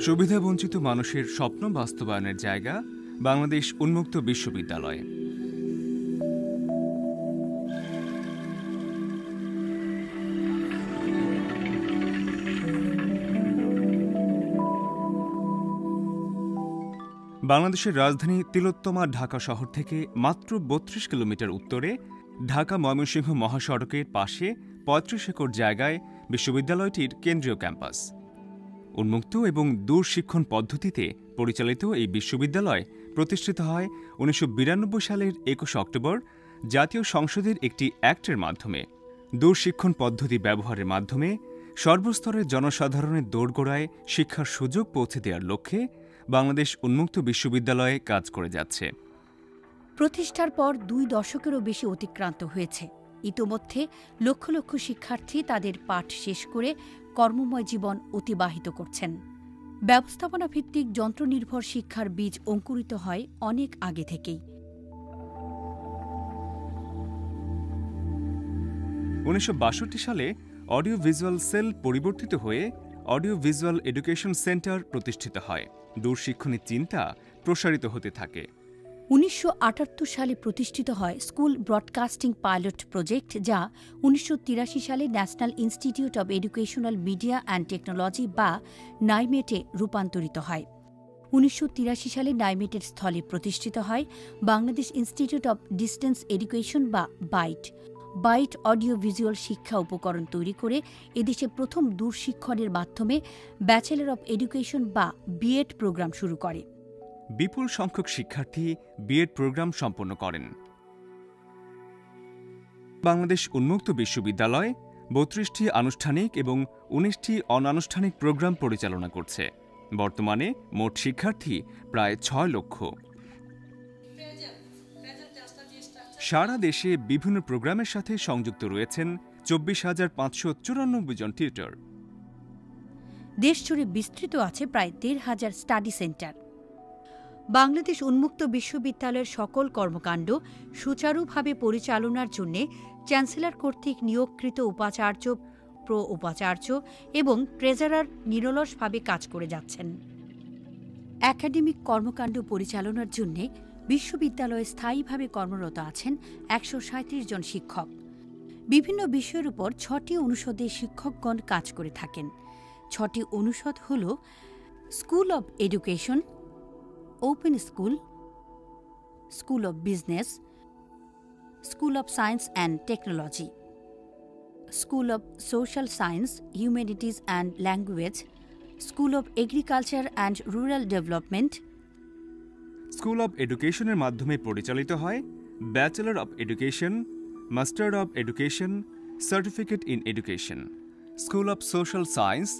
সুবিধাবঞ্চিত মানুষের স্বপ্ন বাস্তবায়নের জায়গা বাংলাদেশ উন্মুক্ত বিশ্ববিদ্যালয়। বাংলাদেশের রাজধানী তিলোত্তমা ঢাকা শহর থেকে মাত্র বত্রিশ কিলোমিটার উত্তরে ঢাকা ময়মনসিংহ মহাসড়কের পাশে পঁয়ত্রিশ একর জায়গায় বিশ্ববিদ্যালয়টির কেন্দ্রীয় ক্যাম্পাস। উন্মুক্ত এবং দূর শিক্ষণ পদ্ধতিতে পরিচালিত এই বিশ্ববিদ্যালয় প্রতিষ্ঠিত হয় উনিশশো বিরানব্বই সালের একুশ অক্টোবর, জাতীয় সংসদের একটি অ্যাক্টের মাধ্যমে। দূর শিক্ষণ পদ্ধতি ব্যবহারের মাধ্যমে সর্বস্তরের জনসাধারণের দোরগোড়ায় শিক্ষার সুযোগ পৌঁছে দেওয়ার লক্ষ্যে বাংলাদেশ উন্মুক্ত বিশ্ববিদ্যালয়ে কাজ করে যাচ্ছে। প্রতিষ্ঠার পর দুই দশকেরও বেশি অতিক্রান্ত হয়েছে। ইতোমধ্যে লক্ষ লক্ষ শিক্ষার্থী তাদের পাঠ শেষ করে কর্মময় জীবন অতিবাহিত করছেন। ব্যবস্থাপনা ভিত্তিক যন্ত্রনির্ভর শিক্ষার বীজ অঙ্কুরিত হয় অনেক আগে থেকেই। উনিশশো বাষট্টি সালে অডিও ভিজুয়াল সেল পরিবর্তিত হয়ে অডিও ভিজুয়াল এডুকেশন সেন্টার প্রতিষ্ঠিত হয়। দূরশিক্ষণের চিন্তা প্রসারিত হতে থাকে। উনিশশো আটাত্তর সালে প্রতিষ্ঠিত হয় স্কুল ব্রডকাস্টিং পাইলট প্রজেক্ট, যা উনিশশো তিরাশি সালে national institute of educational media and technology বা নাইমেটে রূপান্তরিত হয়। উনিশশো তিরাশি সালে নাইমেটের স্থলে প্রতিষ্ঠিত হয় Bangladesh institute of distance education বা বাইট। বাইট অডিও ভিজুয়াল শিক্ষা উপকরণ তৈরি করে এদেশে প্রথম দূরশিক্ষণের মাধ্যমে ব্যাচেলর অব এডুকেশন বা বিএড প্রোগ্রাম শুরু করে। বিপুল সংখ্যক শিক্ষার্থী বিএড প্রোগ্রাম সম্পন্ন করেন। বাংলাদেশ উন্মুক্ত বিশ্ববিদ্যালয় বত্রিশটি আনুষ্ঠানিক এবং উনিশটি অনানুষ্ঠানিক প্রোগ্রাম পরিচালনা করছে। বর্তমানে মোট শিক্ষার্থী প্রায় ছয় লক্ষ। সারা দেশে বিভিন্ন প্রোগ্রামের সাথে সংযুক্ত রয়েছেন চব্বিশ হাজার পাঁচশো চুরানব্বই জন টিউটর। দেশজুড়ে বিস্তৃত আছে প্রায় দেড় হাজার স্টাডি সেন্টার। বাংলাদেশ উন্মুক্ত বিশ্ববিদ্যালয়ের সকল কর্মকাণ্ড সুচারুভাবে পরিচালনার জন্য চ্যান্সেলর কর্তৃক নিয়োগকৃত উপাচার্য, প্র উপাচার্য এবং ট্রেজারার নিরলসভাবে কাজ করে যাচ্ছেন। একাডেমিক কর্মকাণ্ড পরিচালনার জন্য বিশ্ববিদ্যালয়ে স্থায়ীভাবে কর্মরত আছেন একশো সাঁইত্রিশ জন শিক্ষক। বিভিন্ন বিষয়ের উপর ছটি অনুষদে শিক্ষকগণ কাজ করে থাকেন। ছটি অনুষদ হল school of education open school school of business school of science and technology school of social science humanities and language school of agriculture and rural development school of এডুকেশনের মাধ্যমে পরিচালিত হয় bachelor of education master of education certificate in education school of social science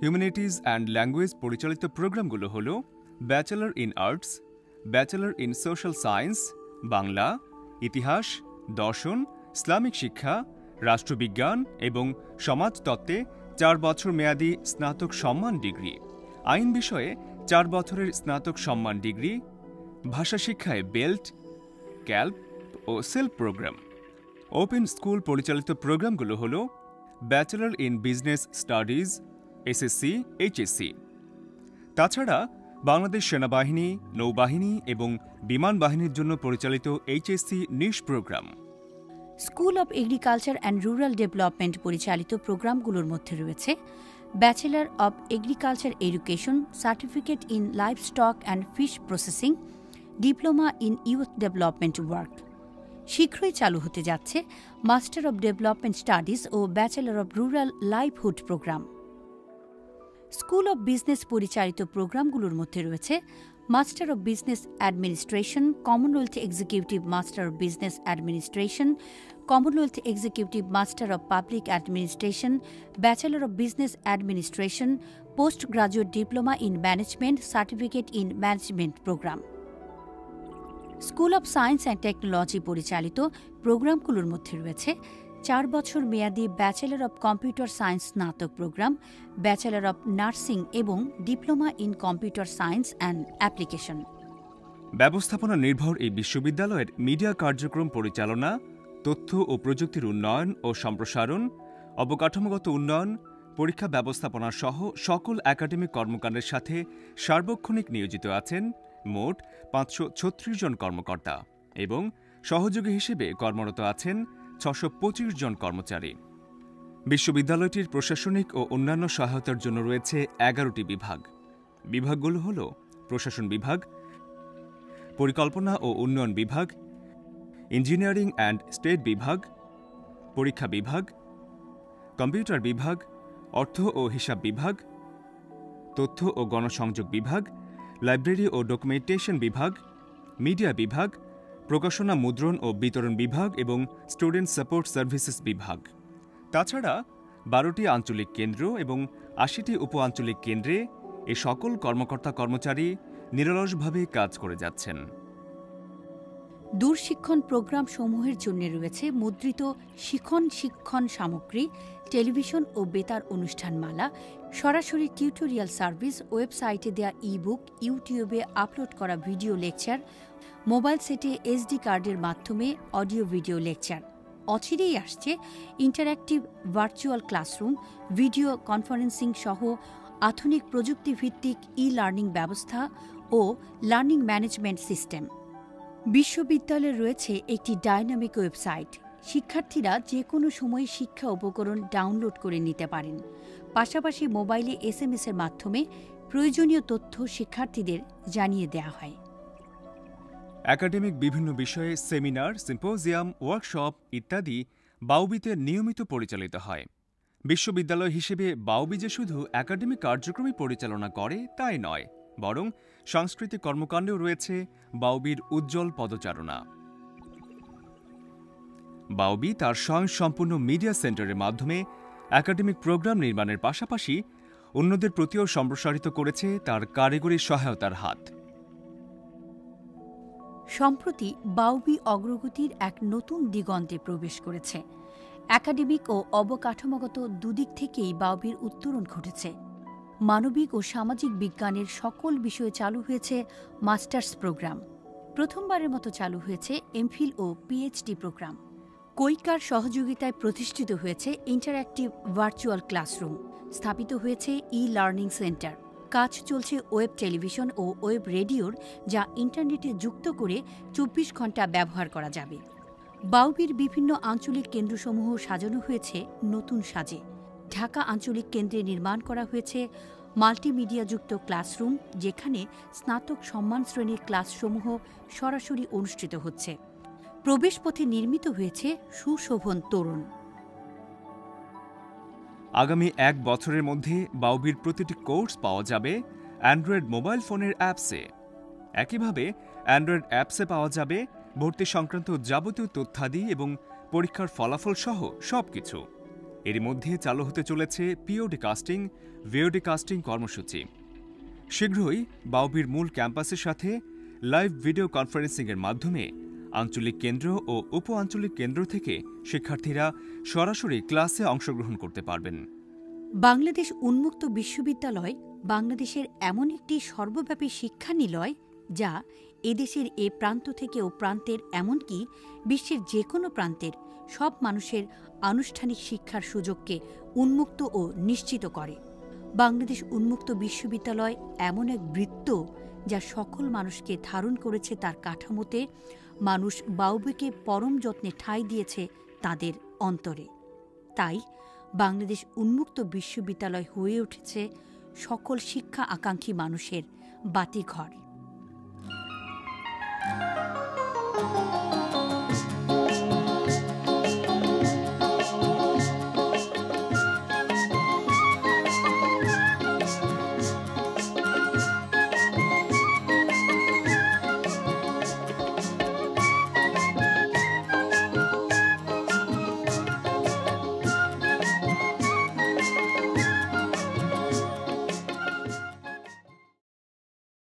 humanities and language পরিচালিত প্রোগ্রামগুলো হল bachelor in arts bachelor in social science Bangla ইতিহাস দর্শন Islamic শিক্ষা রাষ্ট্রবিজ্ঞান এবং সমাজতত্ত্বে চার বছর মেয়াদী স্নাতক সম্মান ডিগ্রি। আইন বিষয়ে চার বছরের স্নাতক সম্মান ডিগ্রি, ভাষা শিক্ষায় বেল্ট, ক্যাল্প ও সেলফ প্রোগ্রাম। ওপেন স্কুল পরিচালিত প্রোগ্রামগুলো হল bachelor in business studies SSC HSC তাছাড়া বাংলাদেশ সেনাবাহিনী, নৌবাহিনী এবং বিমান বাহিনীর জন্য পরিচালিত HSC niche programme. School of agriculture and rural development পরিচালিত প্রোগ্রামগুলোর মধ্যে রয়েছে bachelor of agriculture education certificate in livestock and fish processing, diploma in youth development work. শীঘ্রই চালু হতে যাচ্ছে master of development studies O bachelor of rural livelihood programme. School of business পরিচালিত প্রোগ্রামগুলোর মধ্যে রয়েছে master of business administration, commonwealth executive master of business administration, commonwealth executive master of public administration, bachelor of business administration post graduate diploma in management, certificate in management programme. School of science and technology পরিচালিত প্রোগ্রামগুলোর মধ্যে রয়েছে চার বছর মেয়াদী bachelor of computer science স্নাতক programme bachelor of nursing এবং diploma in computer science and application ব্যবস্থাপনা নির্ভর এই বিশ্ববিদ্যালয়ের মিডিয়া কার্যক্রম পরিচালনা, তথ্য ও প্রযুক্তির উন্নয়ন ও সম্প্রসারণ, অবকাঠামোগত উন্নয়ন, পরীক্ষা ব্যবস্থাপনা সহ সকল একাডেমিক কর্মকাণ্ডের সাথে সার্বক্ষণিক নিয়োজিত আছেন মোট পাঁচশো ছত্রিশ জন কর্মকর্তা এবং সহযোগী হিসেবে কর্মরত আছেন ছশো জন কর্মচারী। বিশ্ববিদ্যালয়টির প্রশাসনিক ও অন্যান্য সহায়তার জন্য রয়েছে এগারোটি বিভাগ। বিভাগগুলো হল প্রশাসন বিভাগ, পরিকল্পনা ও উন্নয়ন বিভাগ, ইঞ্জিনিয়ারিং অ্যান্ড স্টেট বিভাগ, পরীক্ষা বিভাগ, কম্পিউটার বিভাগ, অর্থ ও হিসাব বিভাগ, তথ্য ও গণসংযোগ বিভাগ, লাইব্রেরি ও ডকুমেন্টেশন বিভাগ, মিডিয়া বিভাগ প্রকাশনা, মুদ্রণ ও বিতরণ বিভাগ এবং স্টুডেন্ট সাপোর্ট সার্ভিসেস বিভাগ। তাছাড়া বারোটি আঞ্চলিক কেন্দ্র এবং আশিটি উপ আঞ্চলিক কেন্দ্রে এ সকল কর্মকর্তা কর্মচারী নিরলসভাবে কাজ করে যাচ্ছেন। দূরশিক্ষণ প্রোগ্রাম সমূহের জন্য রয়েছে মুদ্রিত শিখন শিক্ষণ সামগ্রী, টেলিভিশন ও বেতার অনুষ্ঠানমালা, সরাসরি টিউটোরিয়াল সার্ভিস, ওয়েবসাইটে দেয়া ইবুক, ইউটিউবে আপলোড করা video lecture mobile set SD কার্ডের মাধ্যমে অডিও ভিডিও লেকচার। অচিরেই আসছে interactive virtual classroom, video conferencing সহ আধুনিক প্রযুক্তিভিত্তিক ই লার্নিং ব্যবস্থা ও লার্নিং ম্যানেজমেন্ট সিস্টেম। বিশ্ববিদ্যালয়ে রয়েছে একটি ডাইনামিক ওয়েবসাইট। শিক্ষার্থীরা যে কোনো সময় শিক্ষা উপকরণ ডাউনলোড করে নিতে পারেন। পাশাপাশি মোবাইলে এস এর মাধ্যমে প্রয়োজনীয় তথ্য শিক্ষার্থীদের জানিয়ে দেওয়া হয়। একাডেমিক বিভিন্ন বিষয়ে সেমিনার, সিম্পোজিয়াম, ওয়ার্কশপ ইত্যাদি বাউবিতে নিয়মিত পরিচালিত হয়। বিশ্ববিদ্যালয় হিসেবে বাউবি যে শুধু একাডেমিক কার্যক্রমই পরিচালনা করে, তাই নয়, বরং সাংস্কৃতিক কর্মকাণ্ডেও রয়েছে বাউবির উজ্জ্বল পদচারণা। বাউবি তার স্বয়ংসম্পূর্ণ মিডিয়া সেন্টারের মাধ্যমে একাডেমিক প্রোগ্রাম নির্মাণের পাশাপাশি অন্যদের প্রতিও সম্প্রসারিত করেছে তার কারিগরি সহায়তার হাত। সম্প্রতি বাউবি অগ্রগতির এক নতুন দিগন্তে প্রবেশ করেছে। একাডেমিক ও অবকাঠামোগত দুদিক থেকেই বাউবির উত্তরণ ঘটেছে। মানবিক ও সামাজিক বিজ্ঞানের সকল বিষয়ে চালু হয়েছে মাস্টার্স প্রোগ্রাম। প্রথমবারের মতো চালু হয়েছে এমফিল ও পিএইচডি প্রোগ্রাম। কৈকার সহযোগিতায় প্রতিষ্ঠিত হয়েছে ইন্টারঅ্যাক্টিভ ভার্চুয়াল ক্লাসরুম। স্থাপিত হয়েছে ই লার্নিং সেন্টার। কাজ চলছে ওয়েব টেলিভিশন ও ওয়েব রেডিওর, যা ইন্টারনেটে যুক্ত করে চব্বিশ ঘণ্টা ব্যবহার করা যাবে। বাউবির বিভিন্ন আঞ্চলিক কেন্দ্রসমূহ সাজানো হয়েছে নতুন সাজে। ঢাকা আঞ্চলিক কেন্দ্রে নির্মাণ করা হয়েছে মাল্টিমিডিয়াযুক্ত ক্লাসরুম, যেখানে স্নাতক সম্মান শ্রেণির ক্লাসসমূহ সরাসরি অনুষ্ঠিত হচ্ছে। প্রবেশপথে নির্মিত হয়েছে সুশোভন তরুণ। আগামী এক বছরের মধ্যে বাউবির প্রতিটি কোর্স পাওয়া যাবে অ্যান্ড্রয়েড মোবাইল ফোনের অ্যাপসে। একইভাবে অ্যান্ড্রয়েড অ্যাপসে পাওয়া যাবে ভর্তি সংক্রান্ত যাবতীয় তথ্যাদি এবং পরীক্ষার ফলাফল সহ সবকিছু। এর মধ্যে চালু হতে চলেছে পিওডি কাস্টিং, ভিওডি কাস্টিং কর্মসূচি। শীঘ্রই বাউবির মূল ক্যাম্পাসের সাথে লাইভ ভিডিও কনফারেন্সিংয়ের মাধ্যমে আঞ্চলিক কেন্দ্র ও উপ আঞ্চলিক কেন্দ্র থেকে শিক্ষার্থীরা সরাসরি ক্লাসে অংশগ্রহণ করতে পারবেন। বাংলাদেশ উন্মুক্ত বিশ্ববিদ্যালয় বাংলাদেশের এমন একটি সর্বব্যাপী শিক্ষা নিলয় যা এদেশের এ প্রান্ত থেকে ও প্রান্তের এমনকি বিশ্বের যে কোনো প্রান্তের সব মানুষের আনুষ্ঠানিক শিক্ষার সুযোগকে উন্মুক্ত ও নিশ্চিত করে। বাংলাদেশ উন্মুক্ত বিশ্ববিদ্যালয় এমন এক বৃত্ত যা সকল মানুষকে ধারণ করেছে তার কাঠামোতে মানুষ বাউবিকে পরম যত্নে ঠাঁই দিয়েছে তাদের অন্তরে। তাই বাংলাদেশ উন্মুক্ত বিশ্ববিদ্যালয় হয়ে উঠেছে সকল শিক্ষা আকাঙ্ক্ষী মানুষের বাতিঘর।